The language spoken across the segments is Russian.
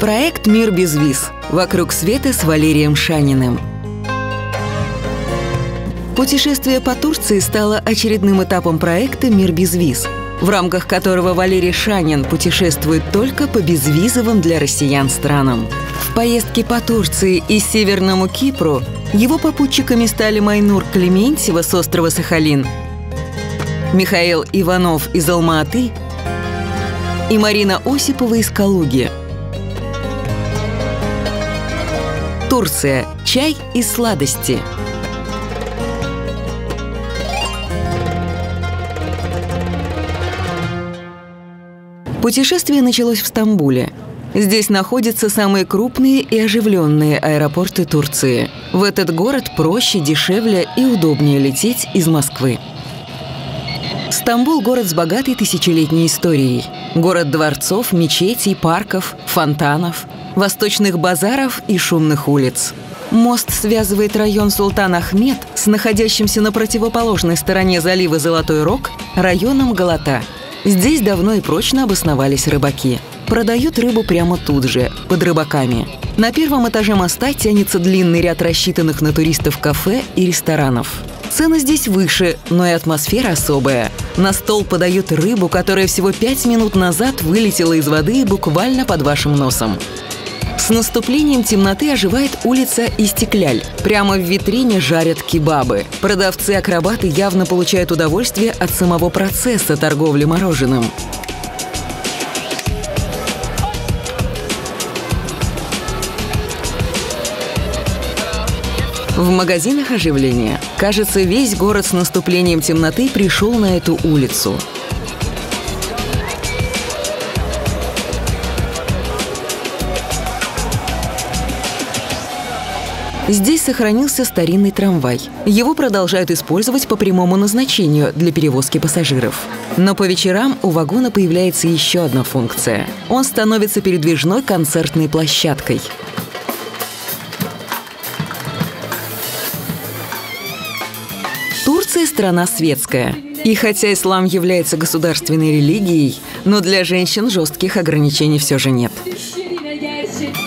Проект «Мир без виз. Вокруг света» с Валерием Шаниным. Путешествие по Турции стало очередным этапом проекта «Мир без виз», в рамках которого Валерий Шанин путешествует только по безвизовым для россиян странам. В поездке по Турции и Северному Кипру его попутчиками стали Майнур Клементьева с острова Сахалин, Михаил Иванов из Алма-Аты и Марина Осипова из Калуги. Турция. Чай и сладости. Путешествие началось в Стамбуле. Здесь находятся самые крупные и оживленные аэропорты Турции. В этот город проще, дешевле и удобнее лететь из Москвы. Стамбул – город с богатой тысячелетней историей. Город дворцов, мечетей, парков, фонтанов, восточных базаров и шумных улиц. Мост связывает район Султан Ахмед с находящимся на противоположной стороне залива Золотой Рог районом Галата. Здесь давно и прочно обосновались рыбаки. Продают рыбу прямо тут же, под рыбаками. На первом этаже моста тянется длинный ряд рассчитанных на туристов кафе и ресторанов. Цены здесь выше, но и атмосфера особая. На стол подают рыбу, которая всего пять минут назад вылетела из воды буквально под вашим носом. С наступлением темноты оживает улица Истекляль. Прямо в витрине жарят кебабы. Продавцы-акробаты явно получают удовольствие от самого процесса торговли мороженым. В магазинах оживление. Кажется, весь город с наступлением темноты пришел на эту улицу. Здесь сохранился старинный трамвай. Его продолжают использовать по прямому назначению для перевозки пассажиров. Но по вечерам у вагона появляется еще одна функция. Он становится передвижной концертной площадкой. Турция – страна светская. И хотя ислам является государственной религией, но для женщин жестких ограничений все же нет.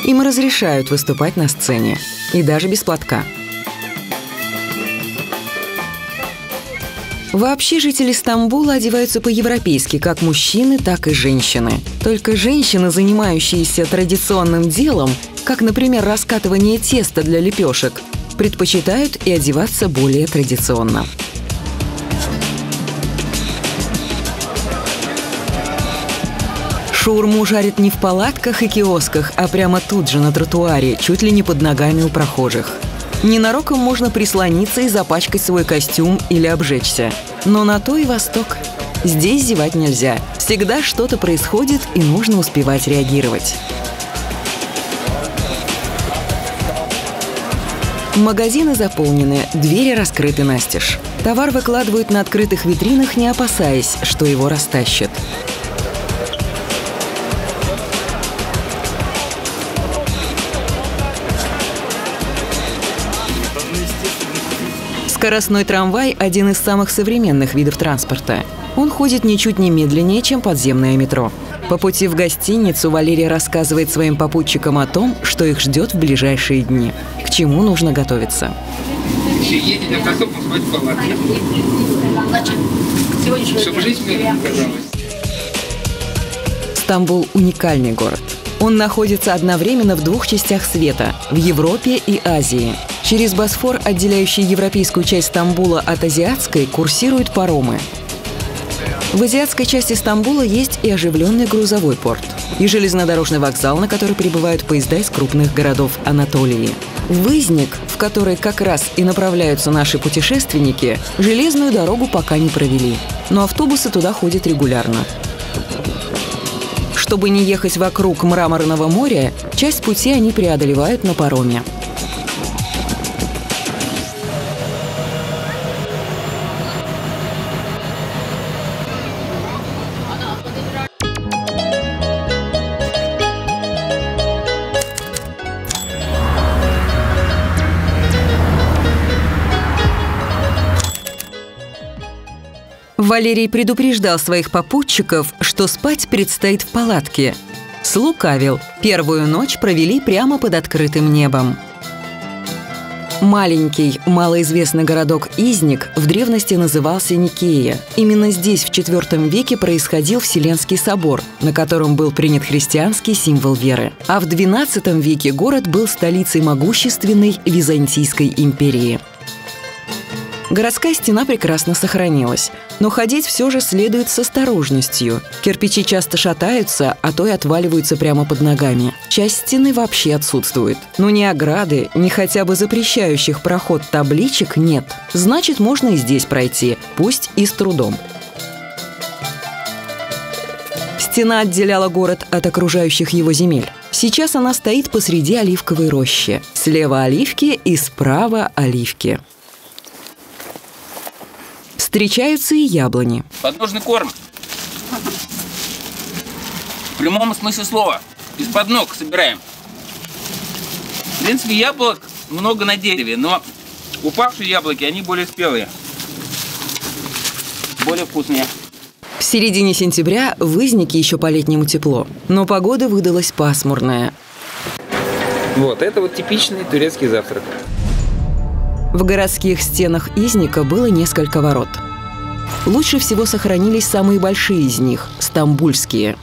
Им разрешают выступать на сцене. И даже без платка. Вообще жители Стамбула одеваются по-европейски, как мужчины, так и женщины. Только женщины, занимающиеся традиционным делом, как, например, раскатывание теста для лепешек, предпочитают и одеваться более традиционно. Шаурму жарят не в палатках и киосках, а прямо тут же на тротуаре, чуть ли не под ногами у прохожих. Ненароком можно прислониться и запачкать свой костюм или обжечься. Но на то и Восток. Здесь зевать нельзя. Всегда что-то происходит, и нужно успевать реагировать. Магазины заполнены, двери раскрыты настежь. Товар выкладывают на открытых витринах, не опасаясь, что его растащат. Скоростной трамвай – один из самых современных видов транспорта. Он ходит ничуть не медленнее, чем подземное метро. По пути в гостиницу Валерия рассказывает своим попутчикам о том, что их ждет в ближайшие дни, к чему нужно готовиться. Стамбул – уникальный город. Он находится одновременно в двух частях света – в Европе и Азии. Через Босфор, отделяющий европейскую часть Стамбула от азиатской, курсируют паромы. В азиатской части Стамбула есть и оживленный грузовой порт, и железнодорожный вокзал, на который прибывают поезда из крупных городов Анатолии. Вызник, в который как раз и направляются наши путешественники, железную дорогу пока не провели. Но автобусы туда ходят регулярно. Чтобы не ехать вокруг Мраморного моря, часть пути они преодолевают на пароме. Валерий предупреждал своих попутчиков, что спать предстоит в палатке. Слукавил. Первую ночь провели прямо под открытым небом. Маленький, малоизвестный городок Изник в древности назывался Никея. Именно здесь в IV веке происходил Вселенский собор, на котором был принят христианский символ веры. А в XII веке город был столицей могущественной Византийской империи. Городская стена прекрасно сохранилась, но ходить все же следует с осторожностью. Кирпичи часто шатаются, а то и отваливаются прямо под ногами. Часть стены вообще отсутствует. Но ни ограды, ни хотя бы запрещающих проход табличек нет. Значит, можно и здесь пройти, пусть и с трудом. Стена отделяла город от окружающих его земель. Сейчас она стоит посреди оливковой рощи. Слева оливки и справа оливки. Встречаются и яблони. Подножный корм. В прямом смысле слова. Из-под ног собираем. В принципе, яблок много на дереве, но упавшие яблоки, они более спелые. Более вкусные. В середине сентября в Изнике еще по-летнему тепло, но погода выдалась пасмурная. Вот, это вот типичный турецкий завтрак. В городских стенах Изника было несколько ворот. Лучше всего сохранились самые большие из них – стамбульские –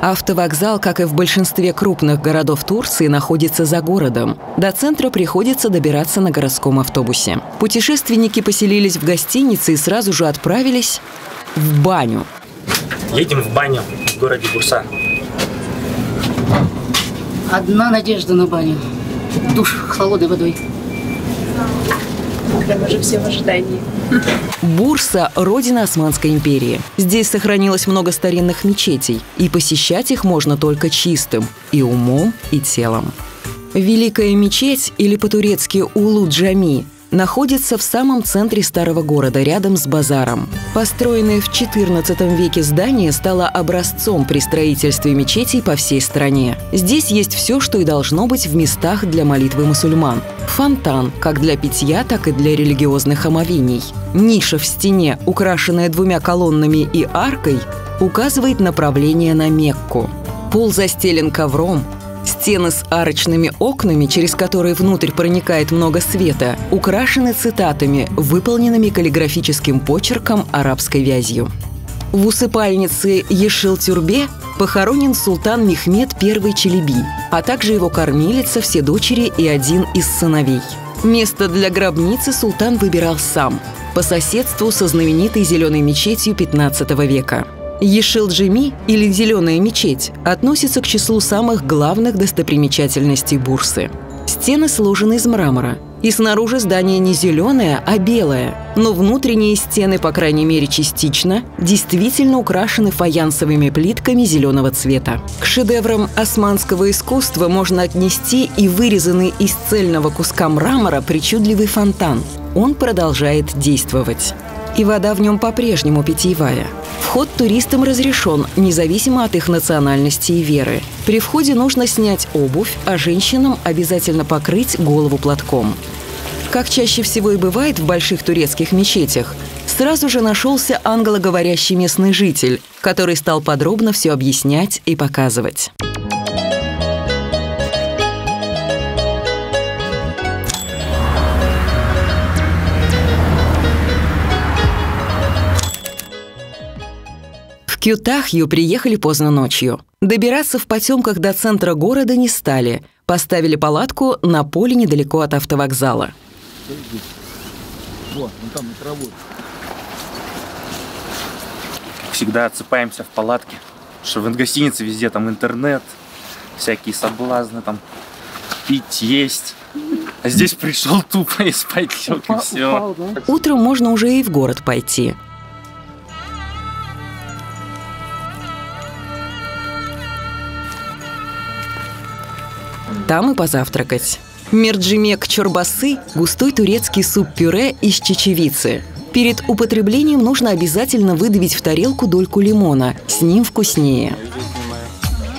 Автовокзал, как и в большинстве крупных городов Турции, находится за городом. До центра приходится добираться на городском автобусе. Путешественники поселились в гостинице и сразу же отправились в баню. Едем в баню в городе Бурса. Одна надежда на баню. Душ холодной водой. Да, мы же все в ожидании. Бурса – родина Османской империи. Здесь сохранилось много старинных мечетей, и посещать их можно только чистым – и умом, и телом. Великая мечеть, или по-турецки Улу-Джами – находится в самом центре старого города, рядом с базаром. Построенное в XIV веке здание стало образцом при строительстве мечетей по всей стране. Здесь есть все, что и должно быть в местах для молитвы мусульман. Фонтан, как для питья, так и для религиозных омовений. Ниша в стене, украшенная двумя колоннами и аркой, указывает направление на Мекку. Пол застелен ковром, Стены с арочными окнами, через которые внутрь проникает много света, украшены цитатами, выполненными каллиграфическим почерком арабской вязью. В усыпальнице Ешил-Тюрбе похоронен султан Мехмед I Челеби, а также его кормилица, все дочери и один из сыновей. Место для гробницы султан выбирал сам, по соседству со знаменитой зеленой мечетью 15 века. Ешилджими, или «Зеленая мечеть», относится к числу самых главных достопримечательностей Бурсы. Стены сложены из мрамора, и снаружи здание не зеленое, а белое. Но внутренние стены, по крайней мере частично, действительно украшены фаянсовыми плитками зеленого цвета. К шедеврам османского искусства можно отнести и вырезанный из цельного куска мрамора причудливый фонтан. Он продолжает действовать и вода в нем по-прежнему питьевая. Вход туристам разрешен, независимо от их национальности и веры. При входе нужно снять обувь, а женщинам обязательно покрыть голову платком. Как чаще всего и бывает в больших турецких мечетях, сразу же нашелся англоговорящий местный житель, который стал подробно все объяснять и показывать. Кютахью приехали поздно ночью. Добираться в потемках до центра города не стали. Поставили палатку на поле недалеко от автовокзала. Всегда отсыпаемся в палатке, что в гостинице везде там интернет, всякие соблазны, там пить, есть. А здесь пришел тупо и спать лег, и все. Утром можно уже и в город пойти. Там и позавтракать. Мерджимек чорбасы – густой турецкий суп-пюре из чечевицы. Перед употреблением нужно обязательно выдавить в тарелку дольку лимона, с ним вкуснее.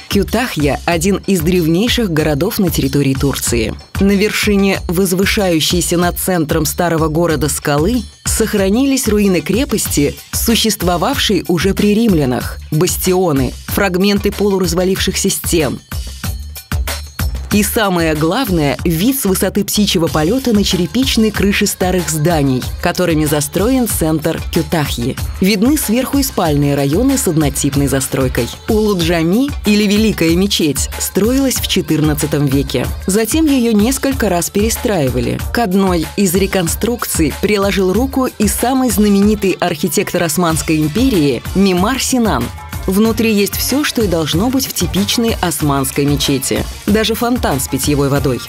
Кютахья – один из древнейших городов на территории Турции. На вершине возвышающейся над центром старого города скалы сохранились руины крепости, существовавшей уже при римлянах, бастионы, фрагменты полуразвалившихся стен, и самое главное – вид с высоты птичьего полета на черепичной крыше старых зданий, которыми застроен центр Кютахьи. Видны сверху и спальные районы с однотипной застройкой. Улуджами, или Великая мечеть, строилась в XIV веке. Затем ее несколько раз перестраивали. К одной из реконструкций приложил руку и самый знаменитый архитектор Османской империи Мимар Синан – Внутри есть все, что и должно быть в типичной османской мечети. Даже фонтан с питьевой водой.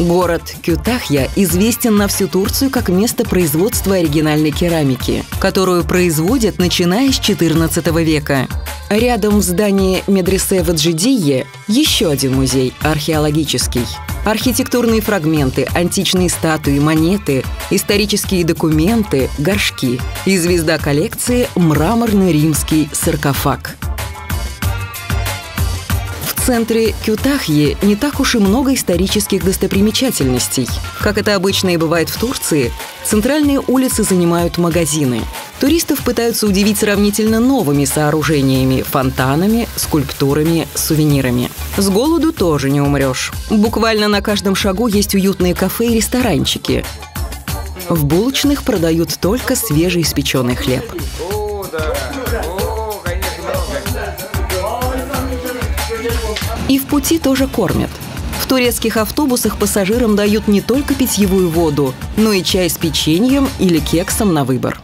Город Кютахья известен на всю Турцию как место производства оригинальной керамики, которую производят начиная с XIV века. Рядом в здании Медресе Ваджидие еще один музей – археологический. Архитектурные фрагменты, античные статуи, монеты, исторические документы, горшки. И звезда коллекции – мраморный римский саркофаг – в центре Кютахьи не так уж и много исторических достопримечательностей. Как это обычно и бывает в Турции, центральные улицы занимают магазины. Туристов пытаются удивить сравнительно новыми сооружениями – фонтанами, скульптурами, сувенирами. С голоду тоже не умрешь. Буквально на каждом шагу есть уютные кафе и ресторанчики. В булочных продают только свежеиспеченный хлеб. И в пути тоже кормят. В турецких автобусах пассажирам дают не только питьевую воду, но и чай с печеньем или кексом на выбор.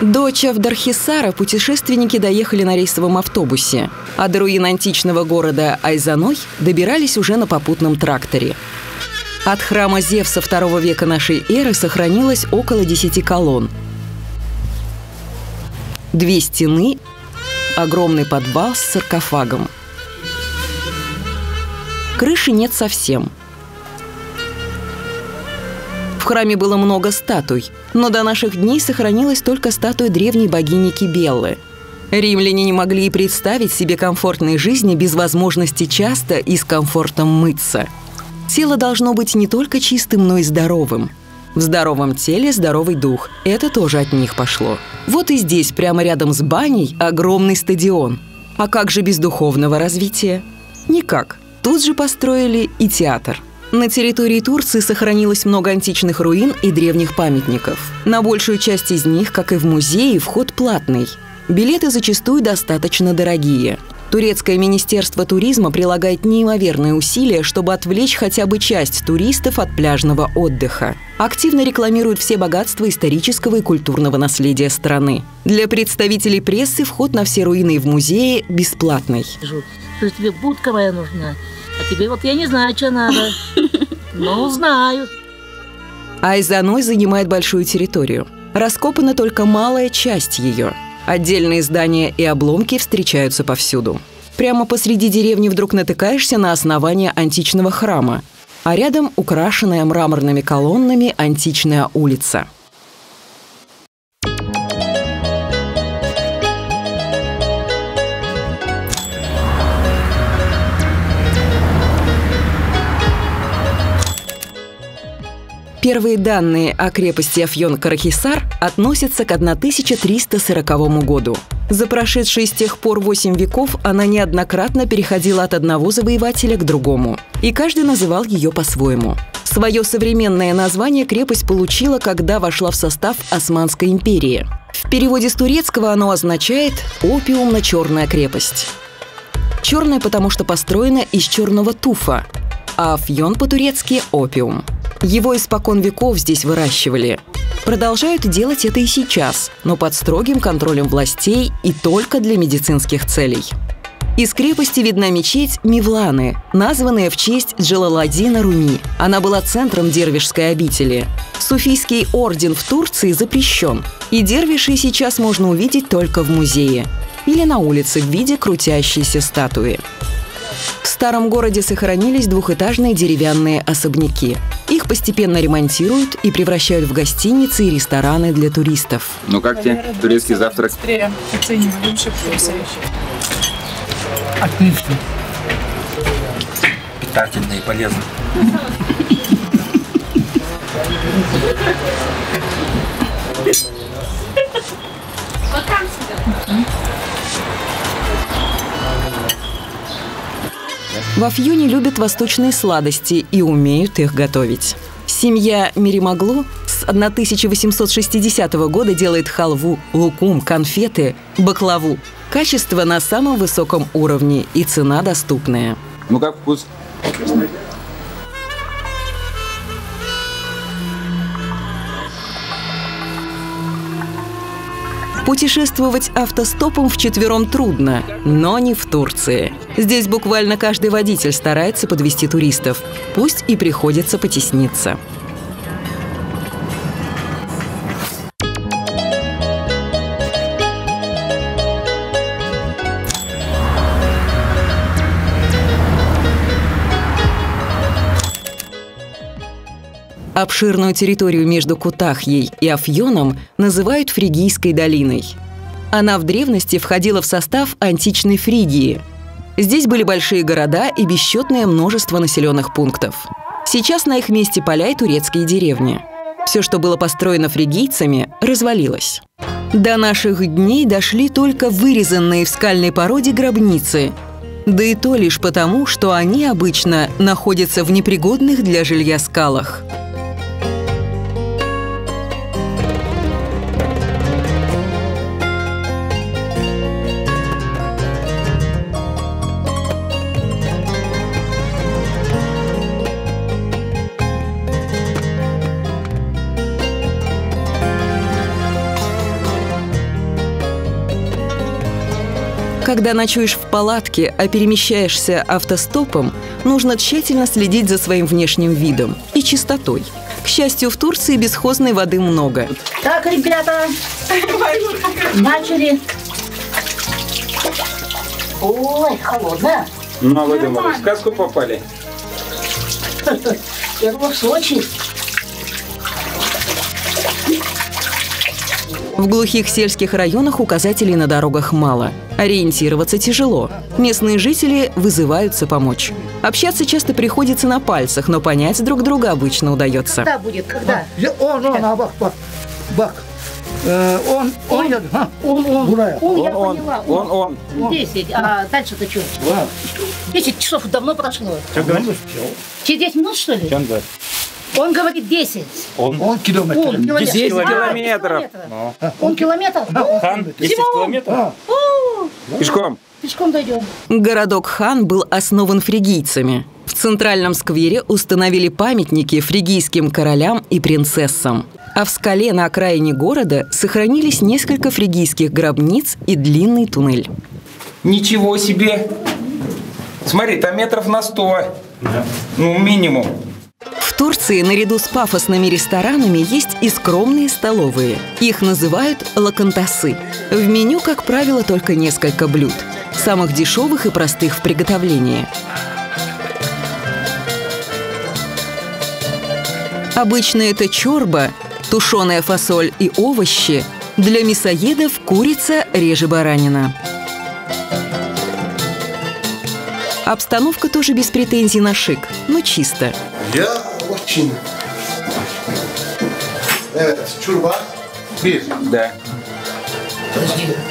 До Чавдархисара путешественники доехали на рейсовом автобусе, а до руин античного города Айзаной добирались уже на попутном тракторе. От храма Зевса II века нашей эры сохранилось около 10 колонн. Две стены, огромный подвал с саркофагом. Крыши нет совсем. Храме было много статуй, но до наших дней сохранилась только статуя древней богини Кибеллы. Римляне не могли и представить себе комфортной жизни без возможности часто и с комфортом мыться – Тело должно быть не только чистым, но и здоровым. В здоровом теле здоровый дух. Это тоже от них пошло. Вот и здесь, прямо рядом с баней, огромный стадион. А как же без духовного развития? Никак. Тут же построили и театр. На территории Турции сохранилось много античных руин и древних памятников. На большую часть из них, как и в музее, вход платный. Билеты зачастую достаточно дорогие – Турецкое министерство туризма прилагает неимоверные усилия, чтобы отвлечь хотя бы часть туристов от пляжного отдыха. Активно рекламирует все богатства исторического и культурного наследия страны. Для представителей прессы вход на все руины в музее бесплатный. То есть тебе будка моя нужна, а тебе вот я не знаю, что надо. Но знаю. Айзаной занимает большую территорию. Раскопана только малая часть ее – Отдельные здания и обломки встречаются повсюду. Прямо посреди деревни вдруг натыкаешься на основание античного храма, а рядом украшенная мраморными колоннами античная улица – Первые данные о крепости Афьон-Карахисар относятся к 1340 году. За прошедшие с тех пор 8 веков она неоднократно переходила от одного завоевателя к другому. И каждый называл ее по-своему. Свое современное название крепость получила, когда вошла в состав Османской империи. В переводе с турецкого оно означает «опиумно-черная крепость». Черная, потому что построена из черного туфа, а афьон по-турецки – опиум – его испокон веков здесь выращивали. Продолжают делать это и сейчас, но под строгим контролем властей и только для медицинских целей. Из крепости видна мечеть Мивланы, названная в честь Джалаладдина Руми. Она была центром дервишской обители. Суфийский орден в Турции запрещен, и дервишей сейчас можно увидеть только в музее или на улице в виде крутящейся статуи. В старом городе сохранились двухэтажные деревянные особняки. Их постепенно ремонтируют и превращают в гостиницы и рестораны для туристов. Ну как тебе турецкий завтрак? Отлично. Питательно и полезно. Во Фьюне любят восточные сладости и умеют их готовить. Семья Миримаглу с 1860 года делает халву, лукум, конфеты, баклаву. Качество на самом высоком уровне и цена доступная. Ну как вкус? Путешествовать автостопом вчетвером трудно, но не в Турции. Здесь буквально каждый водитель старается подвести туристов, пусть и приходится потесниться. Обширную территорию между Кутахьей и Афьоном называют Фригийской долиной. Она в древности входила в состав античной Фригии. Здесь были большие города и бесчетное множество населенных пунктов. Сейчас на их месте поля и турецкие деревни. Все, что было построено фригийцами, развалилось. До наших дней дошли только вырезанные в скальной породе гробницы. Да и то лишь потому, что они обычно находятся в непригодных для жилья скалах. Когда ночуешь в палатке, а перемещаешься автостопом, нужно тщательно следить за своим внешним видом и чистотой. К счастью, в Турции бесхозной воды много. Так, ребята, начали. Ой, холодно. Ну, а вы думали, в сказку попали? Я думала, в Сочи. В глухих сельских районах указателей на дорогах мало. Ориентироваться тяжело. Местные жители вызываются помочь. Общаться часто приходится на пальцах, но понять друг друга обычно удается. Когда будет? Когда? Он, он, а bak bak. Bak. Ee, on, on yazıyor. Ha. Он, он. Бурая. Он, я Он, поняла. он, он. 10. А дальше-то что? 10 часов давно прошло. Через 10 минут, что ли? Он говорит 10. On kilometre. Он километр. 10 А, километров. Он километр? Хан, 10 километров? Пешком. Пешком дойдем. Городок Хан был основан фригийцами. В центральном сквере установили памятники фригийским королям и принцессам. А в скале на окраине города сохранились несколько фригийских гробниц и длинный туннель. Ничего себе! Смотри, там метров на 100. Ну, минимум. В Турции наряду с пафосными ресторанами есть и скромные столовые. Их называют лакантасы. В меню, как правило, только несколько блюд. Самых дешевых и простых в приготовлении. Обычно это чорба, тушеная фасоль и овощи. Для мясоедов курица, реже баранина. Обстановка тоже без претензий на шик, но чисто. Я очень... Evet, çorba. Bir. Да.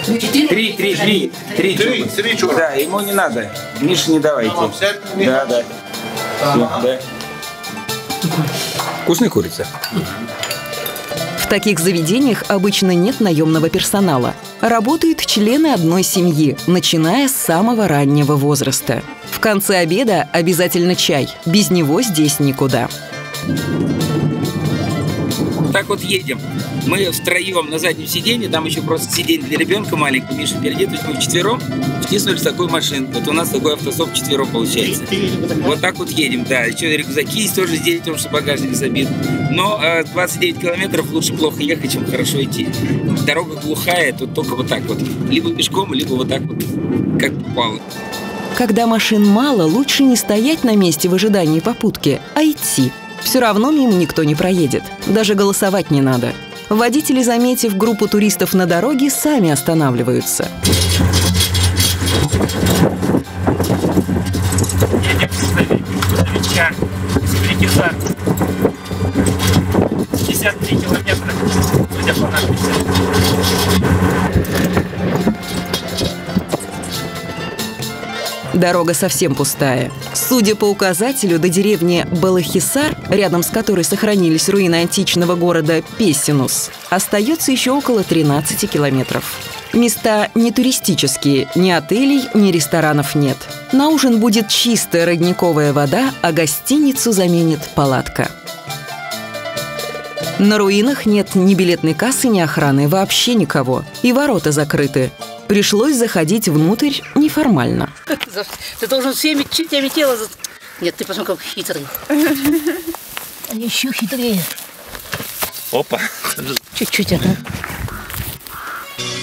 Четыре? Три, три, три. Три, Три, чорба. Да, ему не надо. Мише не давайте. Да, да. Да. Вкусная курица? В таких заведениях обычно нет наемного персонала. Работают члены одной семьи, начиная с самого раннего возраста. В конце обеда обязательно чай. Без него здесь никуда. Так вот едем. Мы втроем на заднем сиденье, там еще просто сиденье для ребенка маленького, Миша впереди, то есть мы вчетвером втиснули в такую машину. Вот у нас такой автостоп вчетвером получается. Вот так вот едем, да. Еще рюкзаки есть тоже здесь, потому что багажник забит. Но э, 29 километров лучше плохо ехать, чем хорошо идти. Дорога глухая, тут только вот так вот. Либо пешком, либо вот так вот, как попало. Когда машин мало, лучше не стоять на месте в ожидании попутки, а идти. Все равно мимо никто не проедет. Даже голосовать не надо. Водители, заметив группу туристов на дороге, сами останавливаются. Грузовичка Сибирякиза. 53 километра. Дорога совсем пустая. Судя по указателю, до деревни Балахисар, рядом с которой сохранились руины античного города Песинус, остается еще около 13 километров. Места не туристические, ни отелей, ни ресторанов нет. На ужин будет чистая родниковая вода, а гостиницу заменит палатка. На руинах нет ни билетной кассы, ни охраны, вообще никого. И ворота закрыты. Пришлось заходить внутрь неформально. Ты должен всеми частями тела... Нет, ты посмотри, как хитрый. Они еще хитрее. Опа. Чуть-чуть это.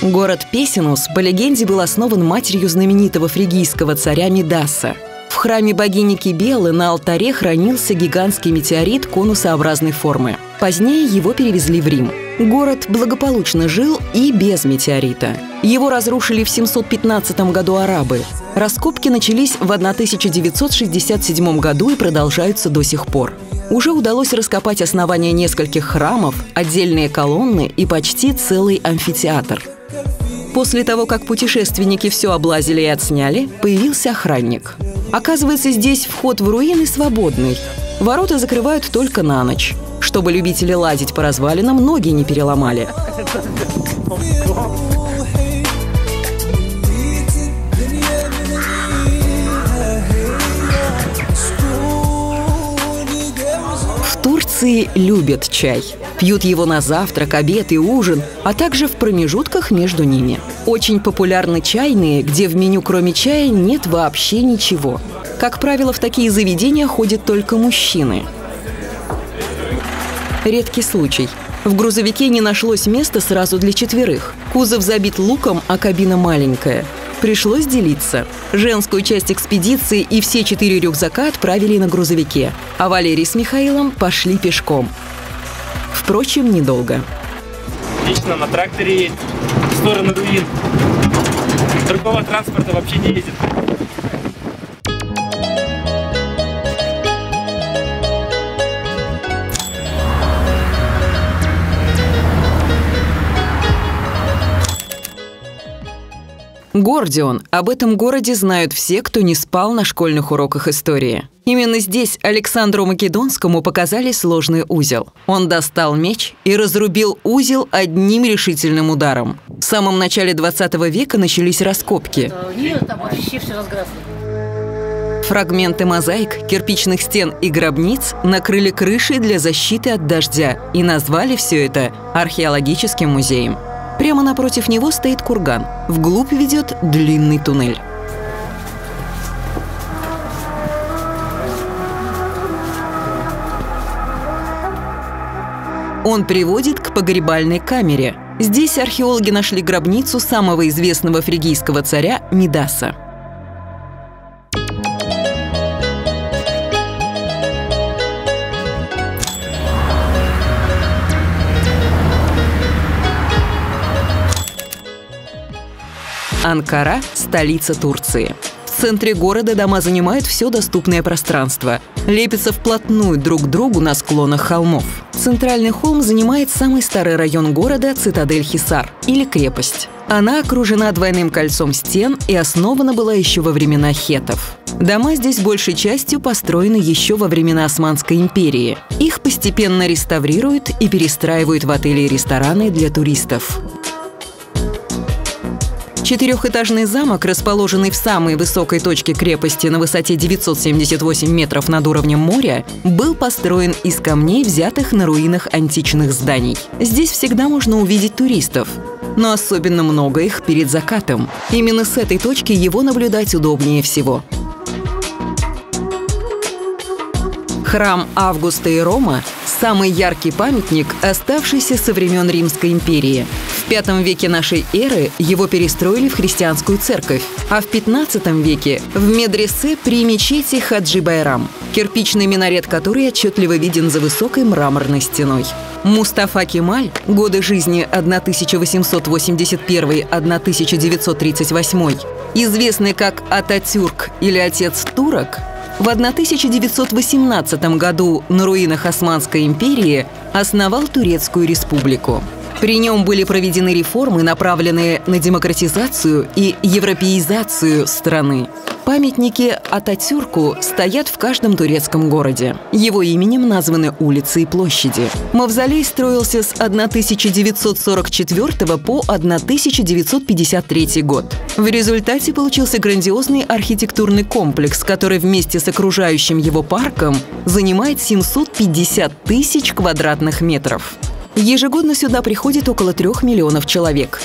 Город Песинус, по легенде, был основан матерью знаменитого фригийского царя Мидаса. В храме богини Кибелы на алтаре хранился гигантский метеорит конусообразной формы. Позднее его перевезли в Рим. Город благополучно жил и без метеорита. Его разрушили в 715 году арабы. Раскопки начались в 1967 году и продолжаются до сих пор. Уже удалось раскопать основания нескольких храмов, отдельные колонны и почти целый амфитеатр. После того, как путешественники все облазили и отсняли, появился охранник. Оказывается, здесь вход в руины свободный. Ворота закрывают только на ночь. Чтобы любители лазить по развалинам, ноги не переломали. В Турции любят чай. Пьют его на завтрак, обед и ужин, а также в промежутках между ними. Очень популярны чайные, где в меню кроме чая нет вообще ничего. Как правило, в такие заведения ходят только мужчины. Редкий случай. В грузовике не нашлось места сразу для четверых. Кузов забит луком, а кабина маленькая. Пришлось делиться. Женскую часть экспедиции и все четыре рюкзака отправили на грузовике, а Валерий с Михаилом пошли пешком. Впрочем, недолго. Лично на тракторе едет в сторону руин. Другого транспорта вообще не ездит. Гордион. Об этом городе знают все, кто не спал на школьных уроках истории. Именно здесь Александру Македонскому показали сложный узел. Он достал меч и разрубил узел одним решительным ударом. В самом начале 20 века начались раскопки. Фрагменты мозаик, кирпичных стен и гробниц накрыли крышей для защиты от дождя и назвали все это археологическим музеем. Прямо напротив него стоит курган. Вглубь ведет длинный туннель. Он приводит к погребальной камере. Здесь археологи нашли гробницу самого известного фригийского царя Мидаса. Анкара – столица Турции. В центре города дома занимают все доступное пространство. Лепятся вплотную друг к другу на склонах холмов. Центральный холм занимает самый старый район города – цитадель Хисар, или крепость. Она окружена двойным кольцом стен и основана была еще во времена хетов. Дома здесь большей частью построены еще во времена Османской империи. Их постепенно реставрируют и перестраивают в отели и рестораны для туристов. Четырехэтажный замок, расположенный в самой высокой точке крепости на высоте 978 метров над уровнем моря, был построен из камней, взятых на руинах античных зданий. Здесь всегда можно увидеть туристов, но особенно много их перед закатом. Именно с этой точки его наблюдать удобнее всего. Храм Августа и Рома – самый яркий памятник, оставшийся со времен Римской империи. В V веке нашей эры его перестроили в христианскую церковь, а в XV веке – в медресе при мечети Хаджи Байрам, кирпичный минарет которой отчетливо виден за высокой мраморной стеной. Мустафа Кемаль, годы жизни 1881-1938, известный как Ататюрк или Отец Турок, в 1918 году на руинах Османской империи основал Турецкую республику. При нем были проведены реформы, направленные на демократизацию и европеизацию страны. Памятники Ататюрку стоят в каждом турецком городе. Его именем названы улицы и площади. Мавзолей строился с 1944 по 1953 год. В результате получился грандиозный архитектурный комплекс, который вместе с окружающим его парком занимает 750 тысяч квадратных метров. Ежегодно сюда приходит около трех миллионов человек.